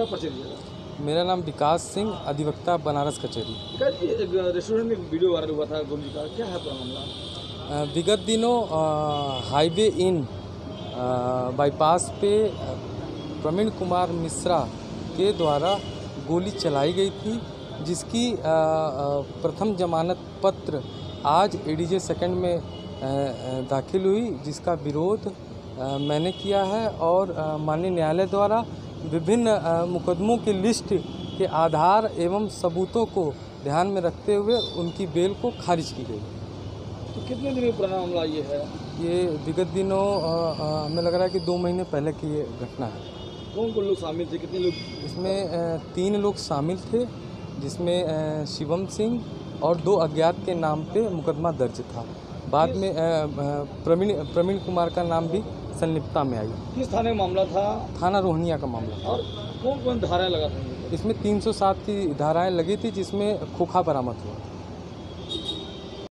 अ, पूरा परिचय दीजिएगा मेरा नाम विकास सिंह अधिवक्ता बनारस कचहरी। रेस्टोरेंट में वीडियो वायरल हुआ था गोलू जी का। क्या है मामला? विगत दिनों हाईवे इन बाईपास पे प्रवीण कुमार मिश्रा के द्वारा गोली चलाई गई थी जिसकी प्रथम जमानत पत्र आज एडीजे सेकंड में दाखिल हुई जिसका विरोध मैंने किया है और माननीय न्यायालय द्वारा विभिन्न मुकदमों की लिस्ट के आधार एवं सबूतों को ध्यान में रखते हुए उनकी बेल को खारिज की गई। तो कितने दिन पुराना मामला ये है? ये विगत दिनों हमें लग रहा है कि दो महीने पहले की ये घटना है। कौन कौन लोग शामिल थे? कितने लोग? इसमें तीन लोग शामिल थे जिसमें शिवम सिंह और दो अज्ञात के नाम पे मुकदमा दर्ज था। बाद में प्रवीण प्रवीण कुमार का नाम भी संलिप्तता में आई। किस थाने का मामला था? थाना रोहनिया का मामला। था और कौन कौन धाराएँ लगा था? इसमें 307 की धाराएँ लगी थी जिसमें खोखा बरामद हुआ।